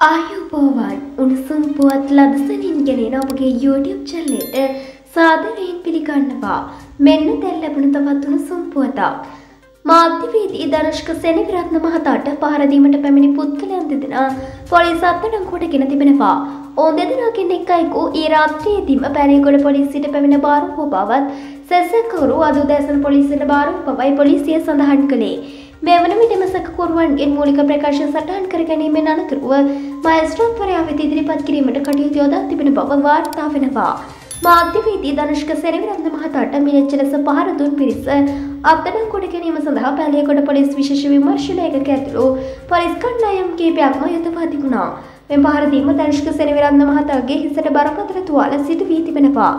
ආයුබෝවන් උණුසුම් පුවත් ලදසනින් ගෙනෙන ඔබගේ YouTube චැනලයට සාදරයෙන් පිළිගන්නවා. මෙන්න දැන් ලැබුණු තවත් උණුසුම් පුවතක්. මාධ්‍යවේදී ධනුෂ්ක සෙනවිරත්න මහතාට පහර දීමට පැමිණි පුද්ගලයන් දෙදෙනා පොලිස් අත්අඩංගුවට ගෙන තිබෙනවා. ඔවුන් දෙදෙනාගෙන් එක් අයෙකු ඊ රාත්‍රියේදීම පැරියගොඩ පොලිසියට පැමිණ බාර වූ බවත් සැසකරු අද උදෑසන පොලිසියට බාර වූ බවයි පොලිසිය සඳහන් කළේ. මෙවන විට මසකකුරුවන්ගෙන් මූලික ප්‍රකාශ සටහන් කර ගැනීමෙන් අනතුරුව මයිස්ත්‍රාත්වරයා වෙත ඉදිරිපත් කිරීමට කටයුතු යොදා තිබෙන බව වාර්තා වෙනවා. මාධ්‍යවේදී ධනුෂ්ක සෙනවිරත්න මහතාට මිලච්ච ලෙස පහර දුන් පිරිස අත්අඩංගුවට ගැනීම සඳහා පැලියගොඩ පොලිස් විශේෂ විමර්ශන ඒකක ඇතුළු පොලිස් කණ්ඩායම් කිහිපයක්ම යොදවා තිබුණා. මෙම පහර දීම ධනුෂ්ක සෙනවිරත්න මහතාගේ හිසට බරපතල තුවාල සිදු වී තිබෙනවා.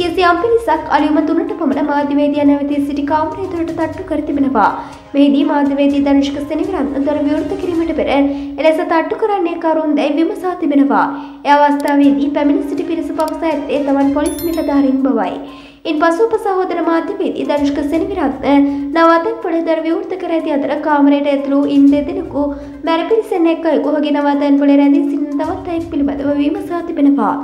කිසියම් පිරිසක් අලියම තුනට පමණ මාධ්‍යවේදියා නැවතී සිටි කාමරය තුළට තට්ටු කර තිබෙනවා. මෙහිදී මාධ්‍යවේදී ධනුෂ්ක සෙනවිරත්න දොර විවෘත කිරීමට පෙර එලෙස තට්ටු කරන්නේ කරුන් දැයි විමසා තිබෙනවා. ඒ අවස්ථාවේදී පැමිණ සිටි පිරිස පවසා ඇත්තේ තමන් පොලිස් නිලධාරීන් බවයි. ඉන් පසු උප සහෝදර මාධ්‍යවේදී ධනුෂ්ක සෙනවිරත්න නවතන් පොළ දොර විවෘත කර ඇති අතර කාමරයට ඇතුළු ඉන් දෙදෙනෙකු මැර පිරිසෙන් එක්ක අයෙකුගේ නවතන් පොළේ රැඳී සිටින තවත් අයෙක් පිළිබඳව විමසා තිබෙනවා.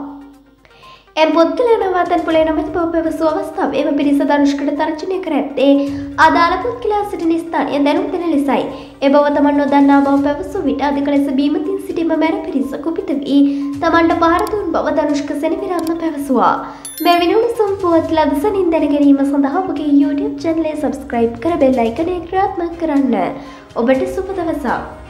එම් පුද්ගලයා නවාතැන් පොලේ නමැති බව පැවසූ අවස්ථාවේ එම පිරිස ධනුෂ්කට තර්ජනය කර ඇත්තේ අදාළ පුද්ගලයා සිටින ස්ථානය දැනුම් දෙන ලෙසයි. ඒ බව තමන් නොදන්නා බව පැවසූ විට අධික ලෙස බීමතින් සිටීම මැන පිරිස කුපිත වී තමන්ට පහර දුන් බව ධනුෂ්ක සෙනවිරත්න පැවසුවා. මෙවැනි උණුසුම් පුවත් ලදසනින් දැන ගැනීම සඳහා ඔබගේ YouTube චැනලය සබස්ක්‍රයිබ් කර බෙල් අයිකනය ක්‍රියාත්මක කරන්න. ඔබට සුබ දවසක්.